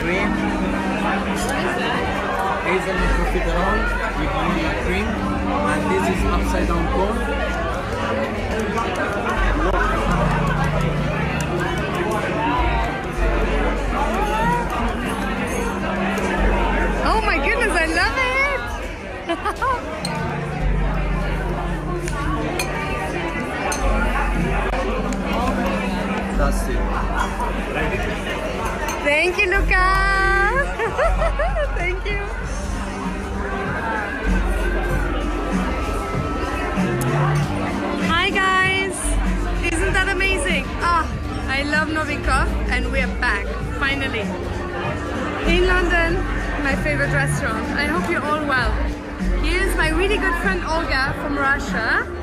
cream, hazelnut profiterole with vanilla cream, and this is upside down cone. Thank you, Luca! Thank you. Hi guys! Isn't that amazing? Ah, I love Novikov and we're back, finally. In London, my favorite restaurant. I hope you're all well. Here's my really good friend Olga from Russia.